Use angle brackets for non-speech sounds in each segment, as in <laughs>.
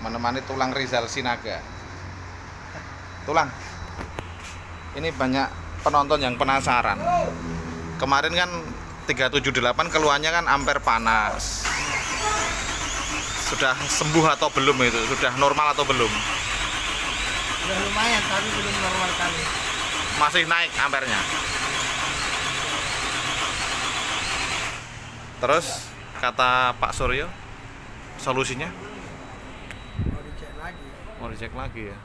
menemani tulang Rizal Sinaga. Tulang. Ini banyak penonton yang penasaran. Kemarin kan 378 keluarnya kan ampere panas. Sudah sembuh atau belum itu? Sudah normal atau belum? Udah lumayan tapi belum normal kali. Masih naik ampernya. Terus kata Pak Suryo solusinya. Mau dicek lagi ya.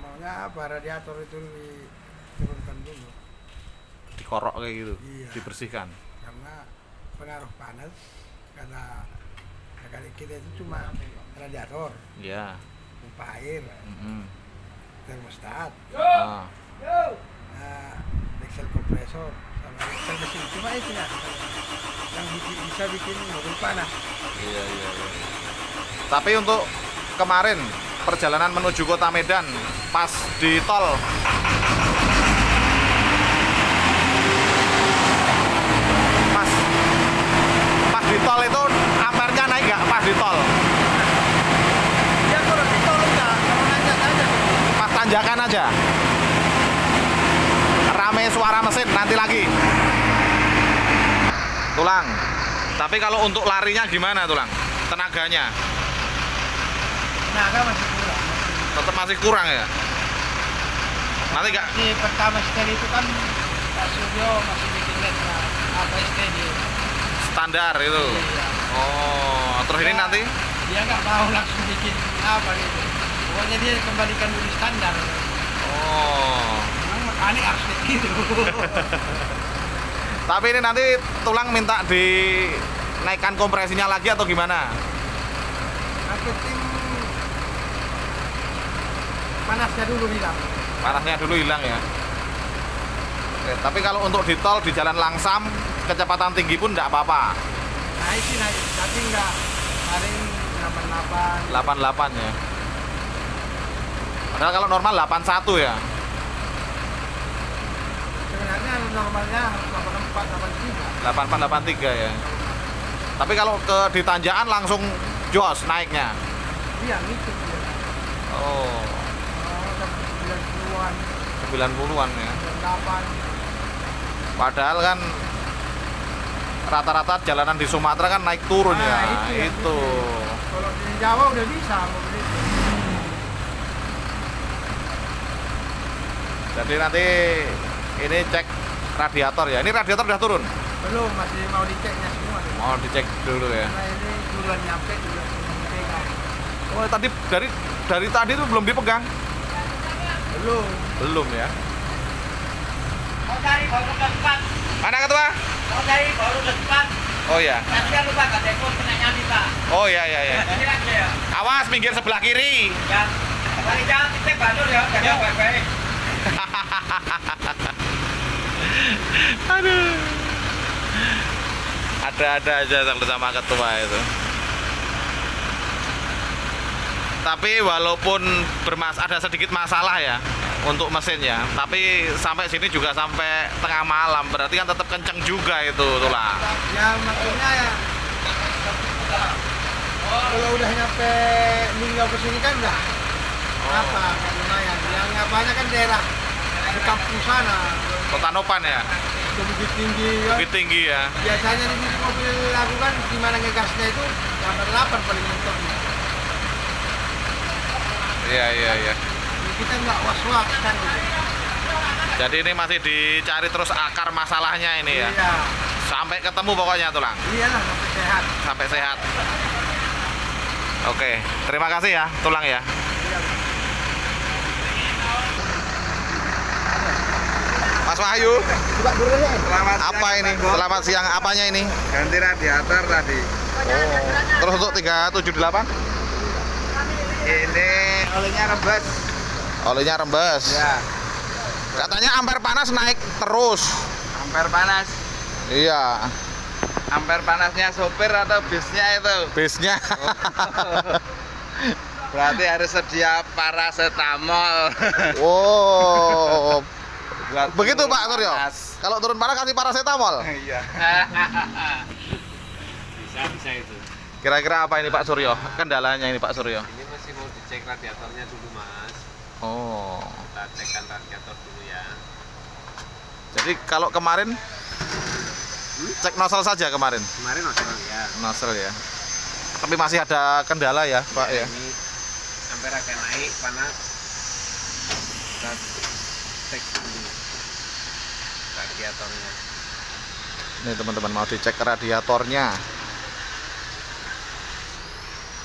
Maunya apa radiator itu diturunkan dulu Dikorok kayak gitu, Iya. dibersihkan. karena pengaruh panas kata kata kita itu cuma radiator, Ya. pompa air, mm-mm. termostat, Ah. nah, diesel kompresor, sama diesel mesin cuma itu ya yang bikin- bisa bikin mobil panas. Iya, iya, iya. Tapi untuk kemarin. Perjalanan menuju kota Medan pas di tol. Pas pas di tol itu ampernya naik nggak? Pas di tol? Ya kalau ditolong enggak, kalau nanjak aja. pas tanjakan aja. Rame suara mesin nanti lagi. Tulang. Tapi kalau untuk larinya gimana tulang? Tenaganya Tenaga masih kurang. tetap masih kurang ya? Nanti nggak? Di pertama setel itu kan Pak Suryo masih bikin letra apa STD. standar itu? Iya. oh terus ini Ya, nanti? dia nggak mau langsung bikin apa gitu. Pokoknya dia kembalikan dulu standar. Oh. Memang mekanik harus begitu <laughs> tapi ini nanti tulang minta dinaikkan kompresinya lagi atau gimana? Yang penting panasnya dulu hilang. Panasnya dulu hilang ya. Oke, tapi kalau untuk di tol di jalan langsam kecepatan tinggi pun tidak apa-apa. Naik sih naik. Tapi nggak paling 88 88 ya. Padahal kalau normal 81 ya. Sebenarnya normalnya harus 84 83 84 83 ya. Tapi kalau ke di tanjakan langsung jos naiknya. Iya gitu oh 90-an 90-an ya. 98 padahal kan rata-rata jalanan di Sumatera kan naik turun Nah, ya. itu yang itu. kalau di Jawa udah bisa jadi nanti ini cek radiator ya. Ini radiator udah turun? Belum masih mau diceknya semua. Deh. mau dicek dulu ya. Karena ini duluan nyampe juga oh tadi dari dari tadi itu belum dipegang Belum. belum ya Mau cari baru depan, mana ketua mau cari baru depan. oh ya Tapi kan lupa gak kena nyambi pak. oh ya ya ya Ini lagi ya. awas minggir sebelah kiri Ya. Paling jangan titik bandul ya, jadi baik-baik. <laughs> aduh ada-ada aja sama ketua itu tapi walaupun bermas ada sedikit masalah ya untuk mesinnya tapi sampai sini juga sampai tengah malam. Berarti kan tetap kenceng juga itu tulang Ya maksudnya ya. Kalau udah nyampe minggu ke sini kan udah apa kan lumayan. Yang apanya kan daerah di kampung sana. Kota Nopan ya? Bukit tinggi kan. lebih tinggi ya. Biasanya di mobil aku kan gimana ngegasnya itu 88 paling mentoknya. Iya iya iya Jadi kita nggak was-was kan gitu. jadi ini masih dicari terus akar masalahnya ini ya Iya. sampai ketemu pokoknya tulang Iyalah sampai sehat. sampai sehat oke terima kasih ya tulang ya Mas Wahyu Coba dulu deh. Selamat apa siang, ini Bos. selamat siang apanya ini Ganti radiator tadi. oh terus untuk 378 Ini olehnya rebes. olehnya rembes Ya, katanya ampere panas naik terus ampere panas. iya Ampere panasnya sopir atau bisnya itu? bisnya <laughs> Berarti harus sedia paracetamol. <laughs> wow Buat begitu Pak Suryo kalau turun panas kasih paracetamol <laughs> Iya. Bisa bisa itu. Kira-kira apa ini Pak Suryo? Kendalanya ini Pak Suryo. Ini masih mau dicek radiatornya dulu mas. Oh. Kita cekkan radiator dulu ya. Jadi kalau kemarin cek nozzle saja kemarin, Kemarin nozzle ya. nozzle ya. Tapi masih ada kendala ya, Pak ya. Ini sampai agak naik panas. Kita cek dulu radiatornya. Ini teman-teman mau dicek radiatornya.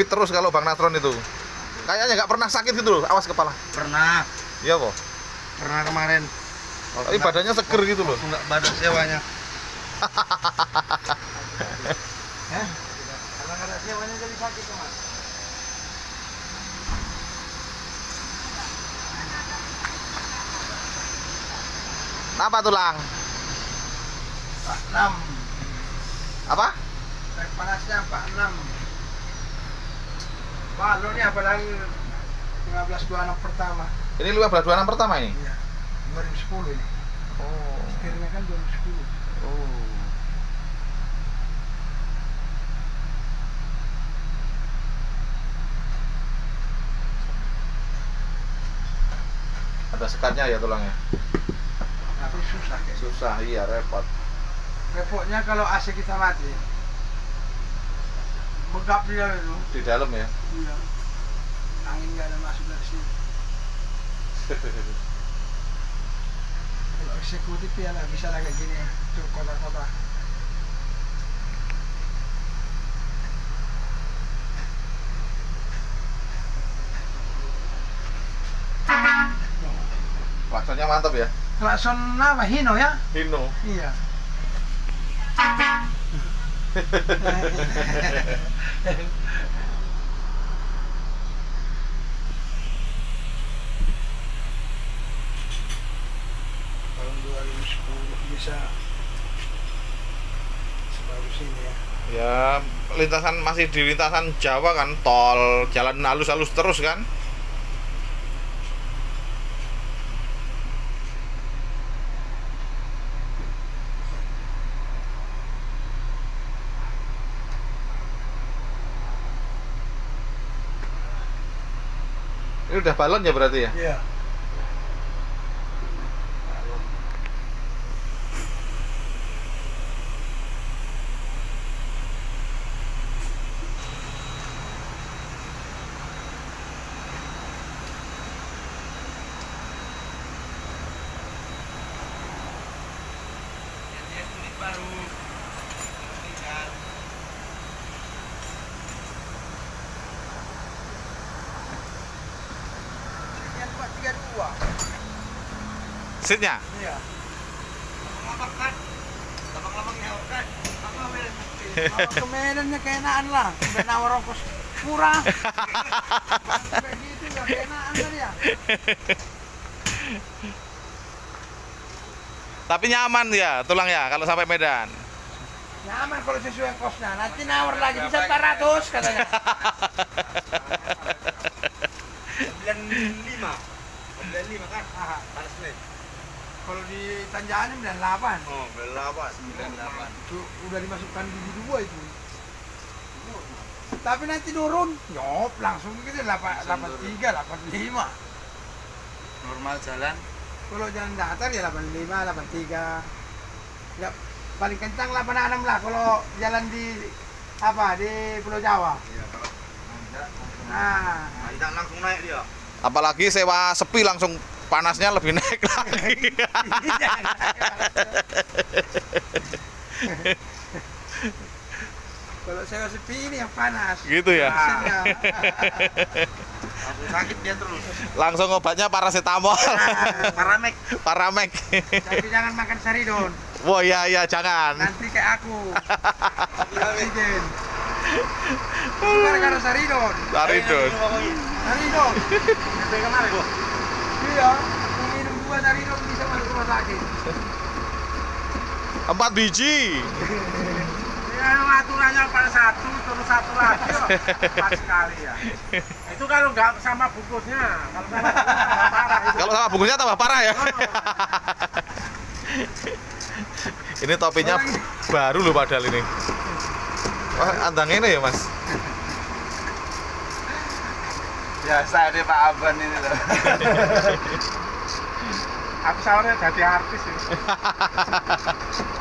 fit terus kalau Bang Nasron itu. Kayaknya nggak pernah sakit gitu loh, awas kepala. Pernah, Iya kok. pernah kemarin. Tapi badannya seger gitu loh. Enggak badan sewanya. <laughs> Hah? Kalau nggak ada sewanya jadi sakit tuh mas. Apa tulang? Pak 6. Apa? Panasnya Pak 6. Lo ini apalagi 1526 pertama. Ini 1526 pertama ini. Iya. 2010 ini. Oh. Setirnya kan 2010. Oh. Ada sekatnya ya tulangnya. Tapi susah gitu. Susah, iya repot. Repotnya kalau AC kita mati. Begap dia itu. Di dalam ya. Iya. Angin nggak ada masuk dari sini. Kalau eksekutif ya nggak bisa lah kayak gini. Tuh kota-kota. Klaksonnya mantap ya. Klakson apa? Hino ya? Hino. Iya. Tahun 2010 bisa sebagus ini ya. Ya, lintasan masih di lintasan Jawa kan, tol, jalan halus-halus terus kan. Ini udah balon ya berarti ya? Iya. Sekian Pak, tiga dua. Seatnya? Iya. Lama-lama. Lama-lama ngeok. Apa mereka? <laughs> Kalau ke Medannya keenaan lah. Udah nawar ongkos murah. Kayak gitu keenaan kan ya. Tapi nyaman ya tulang ya kalau sampai Medan. Nyaman kalau sesuai kosnya. Nanti nawar lagi bisa 400 katanya. <laughs> 95. 95 kan? Ah, Panas nih. Kalau di Tanjakan 98. Oh, berapa? 98. Itu udah dimasukkan di dua itu. Tapi nanti turun, nyop langsung gitu 83, 85. Normal jalan. Kalau jalan datar ya 85, 83. Ya paling kencang 86 lah kalau jalan di apa di Pulau Jawa. Iya, kalau Nah, nanjak langsung naik dia. Apalagi sewa sepi langsung panasnya lebih naik lagi. kalau saya sepi ini yang panas. gitu ya. Langsung sakit dia terus. Langsung obatnya paracetamol, Paramek. paramek. Tapi jangan makan saridon. Wah iya iya jangan. Nanti kayak aku. <laughs> Oksigen. Gara-gara Saridon. Saridon. Saridon. Kemarin Saridon bisa masuk rumah sakit. Empat biji. Ya aturannya pada satu terus satu lagi loh. Pas sekali ya. Itu kalau nggak sama bungkusnya, kalau sama bungkusnya parah itu. Kalau sama bungkusnya tambah parah ya. ini topinya baru loh padahal ini. Wah, antang ini ya, Mas. Biasa deh Pak Aban ini loh. <laughs> Aku soalnya jadi artis ya. <laughs>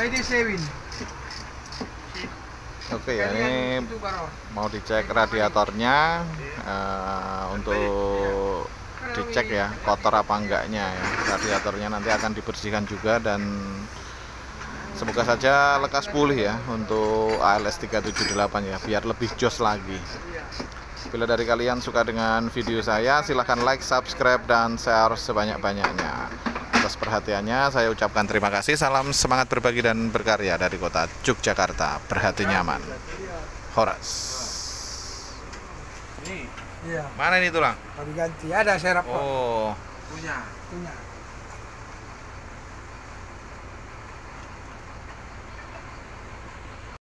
Made Sewin. Oke ya, ini mau dicek radiatornya eh, untuk dicek ya kotor apa enggaknya ya. Radiatornya nanti akan dibersihkan juga dan semoga saja lekas pulih ya untuk ALS 378 ya biar lebih jos lagi bila dari kalian suka dengan video saya silahkan like subscribe dan share sebanyak-banyaknya. Atas perhatiannya saya ucapkan terima kasih. Salam semangat berbagi dan berkarya dari kota Yogyakarta. Berhati nyaman. Horas. Iya, mana ini tulang? Diganti ada serap oh. Punya. Punya.